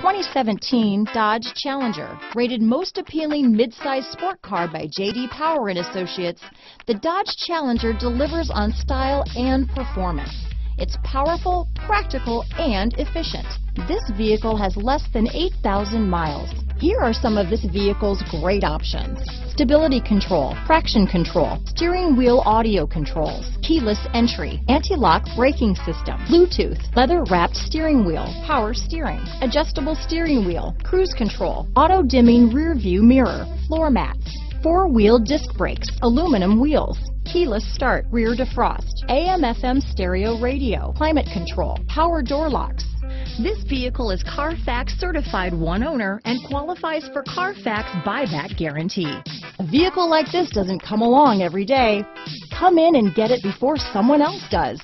2017 Dodge Challenger. Rated most appealing midsize sport car by J.D. Power and Associates, the Dodge Challenger delivers on style and performance. It's powerful, practical, and efficient. This vehicle has less than 8,000 miles. Here are some of this vehicle's great options. Stability control, traction control, steering wheel audio controls, keyless entry, anti-lock braking system, Bluetooth, leather wrapped steering wheel, power steering, adjustable steering wheel, cruise control, auto dimming rear view mirror, floor mats, four-wheel disc brakes, aluminum wheels, keyless start, rear defrost, AM FM stereo radio, climate control, power door locks, this vehicle is Carfax certified one owner and qualifies for Carfax buyback guarantee. A vehicle like this doesn't come along every day. Come in and get it before someone else does.